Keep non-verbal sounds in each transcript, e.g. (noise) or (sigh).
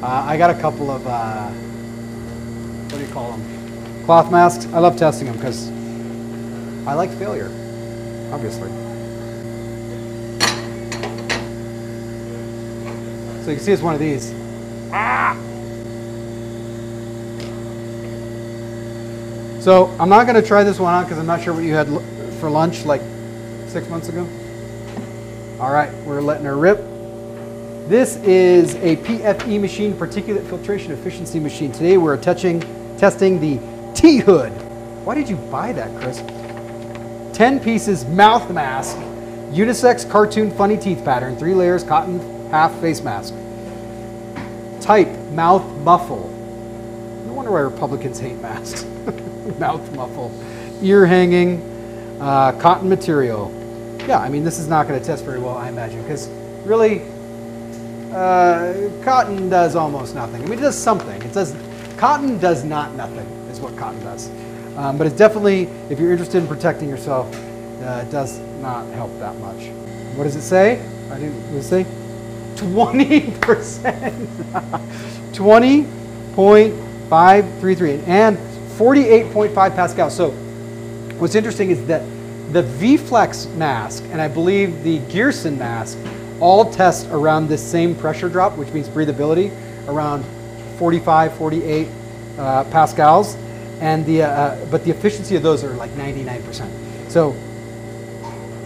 Uh, I got a couple of, uh, what do you call them? Cloth masks. I love testing them because I like failure, obviously. So you can see it's one of these. Ah! So I'm not going to try this one on because I'm not sure what you had for lunch like six months ago. All right, we're letting her rip. This is a PFE machine, particulate filtration efficiency machine. Today we're touching, testing the T-Hood. Why did you buy that, Chris? 10 pieces mouth mask, unisex cartoon funny teeth pattern, three layers cotton half face mask. Type mouth muffle. No wonder why Republicans hate masks. (laughs) mouth muffle. Ear hanging, uh, cotton material. Yeah, I mean, this is not going to test very well, I imagine, because really, uh, cotton does almost nothing. I mean, it does something. It does. Cotton does not nothing. Is what cotton does. Um, but it's definitely, if you're interested in protecting yourself, uh, it does not help that much. What does it say? I didn't. (laughs) Five three three and forty-eight point five pascals. So, what's interesting is that the V-Flex mask and I believe the Gerson mask all test around this same pressure drop, which means breathability, around 45, 48 uh, pascals, and the uh, uh, but the efficiency of those are like 99%. So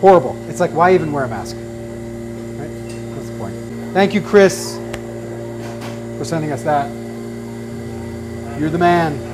horrible. It's like why even wear a mask? Right? That's the point. Thank you, Chris, for sending us that. You're the man.